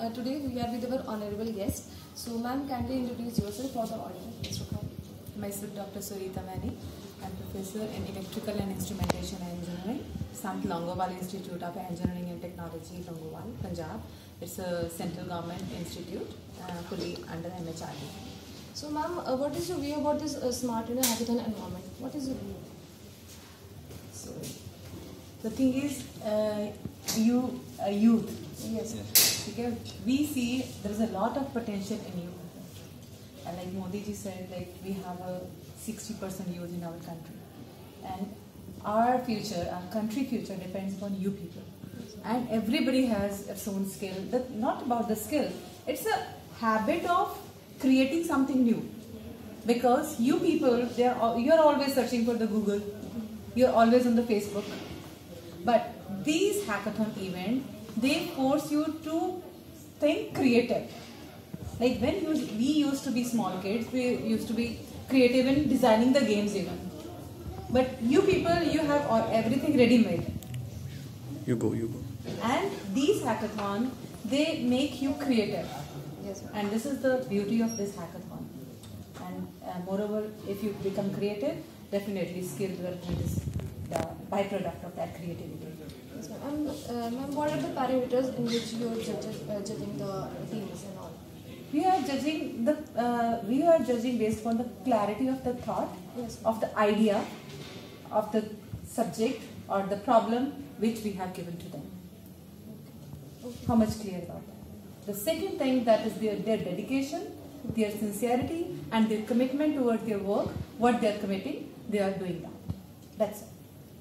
uh, today we are with our honorable guest. So, ma'am, kindly introduce yourself for the audience. Myself Dr. Surita Maini. I'm professor in Electrical and Instrumentation Engineering, Sant Longowal Institute of Engineering and Technology, Longowal, Punjab. It's a central government institute, uh, fully under MHRD. So, ma'am, uh, what is your view about this uh, smart you know, hackathon environment? What is your view? So, the thing is, uh, you, uh, youth, Yes. because we see there is a lot of potential in youth. And like Modi ji said, like we have a 60% youth in our country. And our future, our country future depends upon you people. And everybody has its own skill. That not about the skill. It's a habit of creating something new. Because you people, they are, you're always searching for the Google. You're always on the Facebook. But these hackathon event, they force you to think creative. Like when we used to be small kids, we used to be creative in designing the games even. But you people, you have everything ready made. You go, you go. And these hackathon, they make you creative. Yes. And this is the beauty of this hackathon. And uh, moreover, if you become creative, definitely skill development is the byproduct of that creativity. Yes, ma'am. And, uh, ma'am, what are the parameters in which you are judges, uh, judging the teams and all? We are judging the uh, we are judging based on the clarity of the thought, Yes. of the idea, of the subject or the problem which we have given to them. How much clear about that? The second thing that is their, their dedication, their sincerity, and their commitment towards their work, what they are committing, they are doing that. That's all.